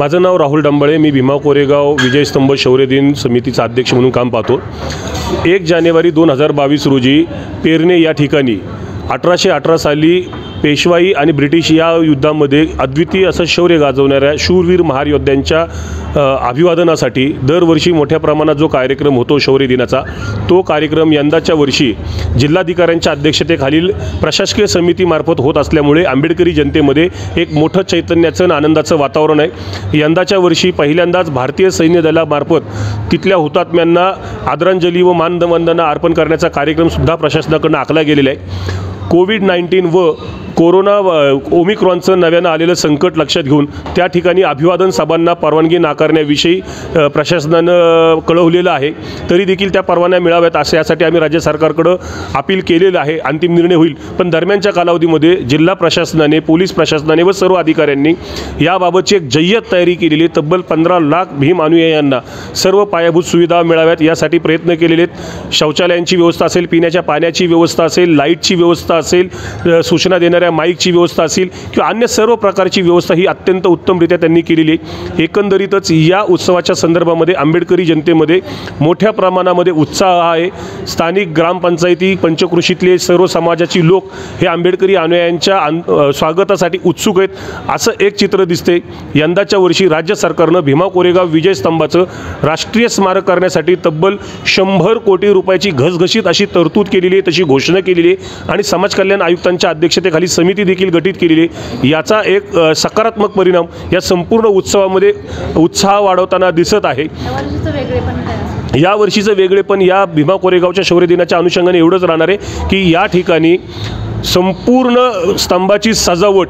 माझं नाव राहुल डंबळे मी भीमा कोरेगाव विजयस्तंभ शौर्य दिन समितीचा अध्यक्ष म्हणून काम पाहतो. एक जानेवारी दोन हजार बावीस रोजी पेरणे या ठिकाणी अठराशे अठरा साली पेशवाई आणि ब्रिटिश या युद्धामध्ये अद्वितीय असं शौर्य गाजवणाऱ्या शूरवीर महारयोद्ध्यांच्या अभिवादनासाठी दरवर्षी मोठ्या प्रमाणात जो कार्यक्रम होतो शौर्य दिनाचा तो कार्यक्रम यंदाच्या वर्षी जिल्हाधिकाऱ्यांच्या अध्यक्षतेखालील प्रशासकीय समितीमार्फत होत असल्यामुळे आंबेडकरी जनतेमध्ये एक मोठं चैतन्याचं आणि आनंदाचं वातावरण आहे. यंदाच्या वर्षी पहिल्यांदाच भारतीय सैन्य दलामार्फत तिथल्या हुतात्म्यांना आदरांजली व मानवंदना अर्पण करण्याचा कार्यक्रमसुद्धा प्रशासनाकडून आखला गेलेला आहे. कोविड नाईन्टीन व कोरोना व- ओमिक्रॉनचं नव्यानं आलेलं संकट लक्षात घेऊन त्या ठिकाणी अभिवादन सभांना परवानगी नाकारण्याविषयी प्रशासनानं कळवलेलं आहे. तरी देखील त्या परवान्या मिळाव्यात असं यासाठी आम्ही राज्य सरकारकडं अपील केलेलं आहे. अंतिम निर्णय होईल. पण दरम्यानच्या कालावधीमध्ये जिल्हा प्रशासनाने पोलीस प्रशासनाने व सर्व अधिकाऱ्यांनी याबाबतची एक जय्यत तयारी केलेली तब्बल पंधरा लाख भीम अनुयायांना सर्व पायाभूत सुविधा मिळाव्यात यासाठी प्रयत्न केलेले आहेत. शौचालयांची व्यवस्था असेल पिण्याच्या पाण्याची व्यवस्था असेल लाईटची व्यवस्था असेल सूचना देणाऱ्या माईकची व्यवस्था असेल किंवा अन्य सर्व प्रकारची व्यवस्था ही अत्यंत उत्तमरित्या त्यांनी केलेली आहे. एकंदरीतच या उत्सवाच्या संदर्भामध्ये आंबेडकरी जनतेमध्ये मोठ्या प्रमाणामध्ये उत्साह आहे. स्थानिक ग्रामपंचायती पंचकृषीतले सर्व समाजाची लोक हे आंबेडकरी अनुयायांच्या स्वागतासाठी उत्सुक आहेत. असं एक चित्र दिसते यंदाच्या वर्षी राज्य सरकारनं भीमा कोरेगाव विजय स्तंभाचं राष्ट्रीय स्मारक करण्यासाठी तब्बल शंभर कोटी रुपयाची घसघशीत अशी तरतूद केलेली आहे तशी घोषणा केलेली आहे. आणि समाज कल्याण आयुक्तांच्या अध्यक्षतेखाली समिती देखील गठीत केलेली आहे. याचा एक सकारात्मक परिणाम या संपूर्ण उत्सवामध्ये उत्साह वाढवताना दिसत आहे. या वर्षीचं वेगळेपण या भीमा कोरेगावच्या शौर्य दिनाच्या अनुषंगाने एवढंच राहणार आहे की या ठिकाणी संपूर्ण स्तंभाची सजावट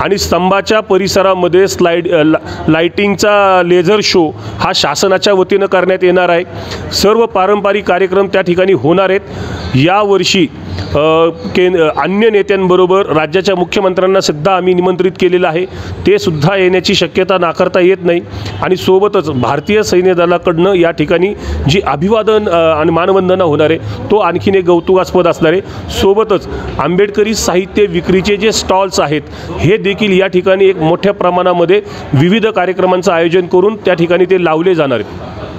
आणि स्तंभाच्या परिसरामध्ये स्लाईड अ, ला लाईटिंगचा लेझर शो हा शासनाच्या वतीनं करण्यात येणार आहे. सर्व पारंपरिक कार्यक्रम त्या ठिकाणी होणार आहेत. यावर्षी अ, अन्य नेत्यांबरोबर राज्याच्या मुख्यमंत्र्यांना सुद्धा आम्ही निमंत्रित केलेलं आहे. ते सुद्धा येण्याची शक्यता नाकारता येत नाही. आणि सोबतच भारतीय सैन्य दलाकडनं या ठिकाणी जी अभिवादन आणि मानवंदना होणार आहे तो आणखीन एक कौतुकास्पद असणार आहे. सोबतच आंबेडकरी साहित्य विक्रीचे जे स्टॉल्स आहेत हे देखील या ठिकाणी एक मोठ्या प्रमाणामध्ये विविध कार्यक्रमांचं आयोजन करून त्या ठिकाणी ते लावले जाणार आहेत.